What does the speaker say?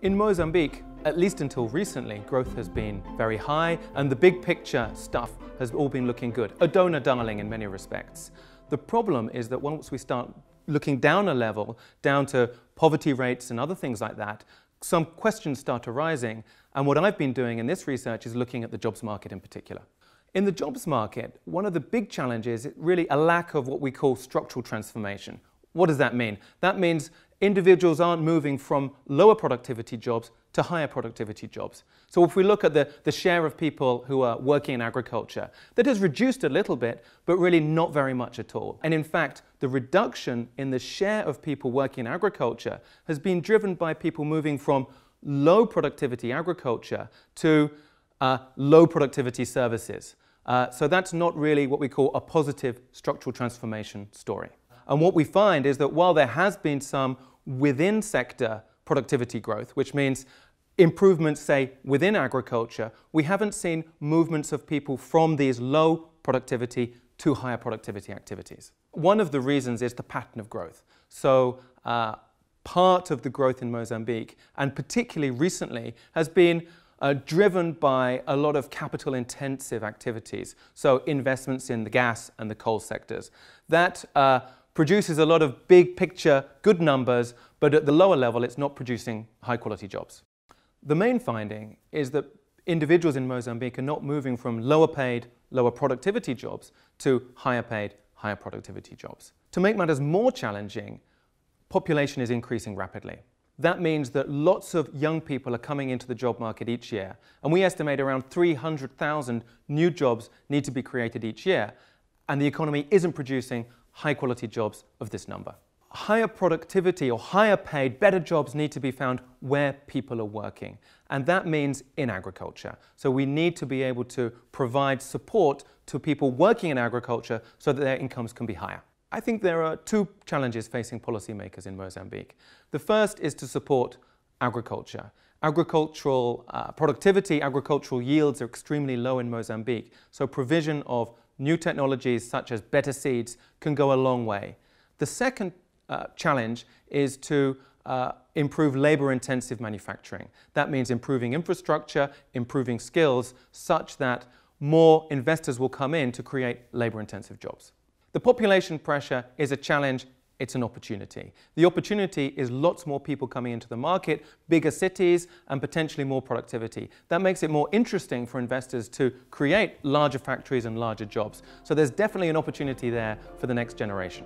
In Mozambique, at least until recently, growth has been very high and the big picture stuff has all been looking good. A donor darling in many respects. The problem is that once we start looking down a level, down to poverty rates and other things like that, some questions start arising. And what I've been doing in this research is looking at the jobs market in particular. In the jobs market, one of the big challenges is really a lack of what we call structural transformation. What does that mean? That means individuals aren't moving from lower productivity jobs to higher productivity jobs. So if we look at the, the share of people who are working in agriculture, that has reduced a little bit, but really not very much at all. And in fact, the reduction in the share of people working in agriculture has been driven by people moving from low productivity agriculture to uh, low productivity services. Uh, so that's not really what we call a positive structural transformation story. And what we find is that while there has been some within sector productivity growth, which means improvements, say, within agriculture, we haven't seen movements of people from these low productivity to higher productivity activities. One of the reasons is the pattern of growth. So uh, part of the growth in Mozambique, and particularly recently, has been uh, driven by a lot of capital intensive activities, so investments in the gas and the coal sectors. That uh, produces a lot of big picture, good numbers, but at the lower level, it's not producing high quality jobs. The main finding is that individuals in Mozambique are not moving from lower paid, lower productivity jobs to higher paid, higher productivity jobs. To make matters more challenging, population is increasing rapidly. That means that lots of young people are coming into the job market each year, and we estimate around 300,000 new jobs need to be created each year, and the economy isn't producing high quality jobs of this number. Higher productivity or higher paid, better jobs need to be found where people are working. And that means in agriculture. So we need to be able to provide support to people working in agriculture so that their incomes can be higher. I think there are two challenges facing policymakers in Mozambique. The first is to support agriculture. Agricultural uh, productivity, agricultural yields are extremely low in Mozambique, so provision of new technologies such as better seeds can go a long way. The second uh, challenge is to uh, improve labor intensive manufacturing. That means improving infrastructure, improving skills such that more investors will come in to create labor intensive jobs. The population pressure is a challenge it's an opportunity. The opportunity is lots more people coming into the market, bigger cities, and potentially more productivity. That makes it more interesting for investors to create larger factories and larger jobs. So there's definitely an opportunity there for the next generation.